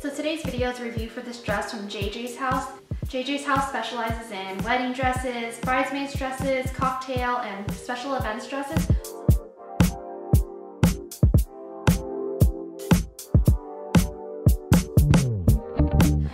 So today's video is a review for this dress from JJ's House. JJ's House specializes in wedding dresses, bridesmaids dresses, cocktail, and special events dresses.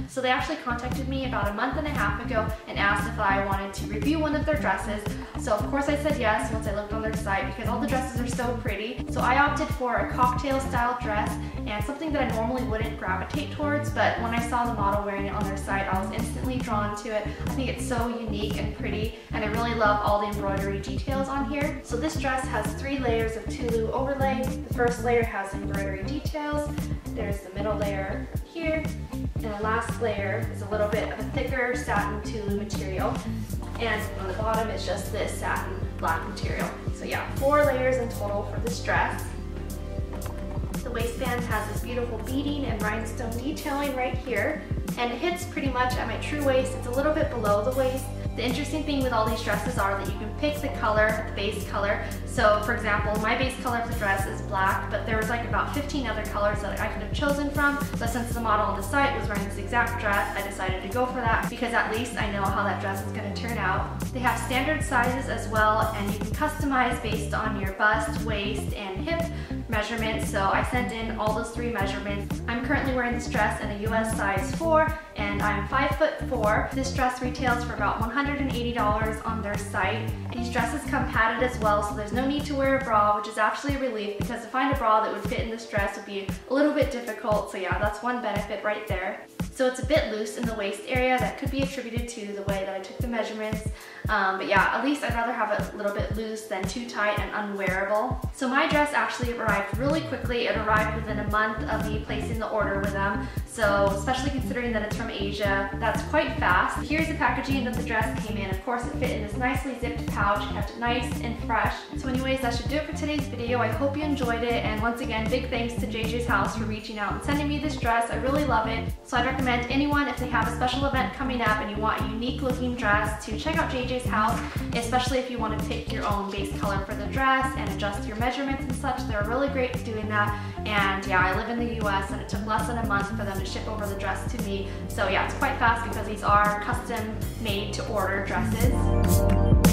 So they actually contacted me about a month and a half ago and asked if I wanted to review one of their dresses. So of course I said yes once I looked on their site because all the dresses are so pretty. So I opted for a cocktail style dress and something that I normally wouldn't gravitate towards, but when I saw the model wearing it on their site, I was instantly drawn to it. I think it's so unique and pretty, and I really love all the embroidery details on here. So this dress has three layers of tulle overlay. The first layer has embroidery details. There's the middle layer here, and the last layer is a little bit of a thicker satin tulle material. And on the bottom is just this satin black material. So yeah, four layers in total for this dress. The waistband has this beautiful beading and rhinestone detailing right here. And it hits pretty much at my true waist. It's a little bit below the waist. The interesting thing with all these dresses are that you can pick the color, the base color. So for example, my base color of the dress is black, but there was like about 15 other colors that I could have chosen from. But since the model on the site was wearing this exact dress, I decided to go for that because at least I know how that dress is gonna turn out. They have standard sizes as well, and you can customize based on your bust, waist, and hip measurements. So I sent in all those three measurements. I'm currently wearing this dress in a US size 4 and I'm 5 foot 4. This dress retails for about $180 on their site. These dresses come padded as well so there's no need to wear a bra which is actually a relief because to find a bra that would fit in this dress would be a little bit difficult. So yeah, that's one benefit right there. So it's a bit loose in the waist area. That could be attributed to the way that I took the measurements. Um, but yeah, at least I'd rather have it a little bit loose than too tight and unwearable. So my dress actually arrived really quickly. It arrived within a month of me placing the order with them. So especially considering that it's from Asia, that's quite fast. Here's the packaging that the dress came in. Of course, it fit in this nicely zipped pouch, kept it nice and fresh. So anyways, that should do it for today's video. I hope you enjoyed it. And once again, big thanks to JJ's House for reaching out and sending me this dress. I really love it. So I'd recommend anyone, if they have a special event coming up and you want a unique looking dress, to check out JJ's House, especially if you want to pick your own base color for the dress and adjust your measurements and such. They're really great at doing that. And yeah, I live in the US and it took less than a month for them to ship over the dress to me. So yeah, it's quite fast because these are custom made to order dresses.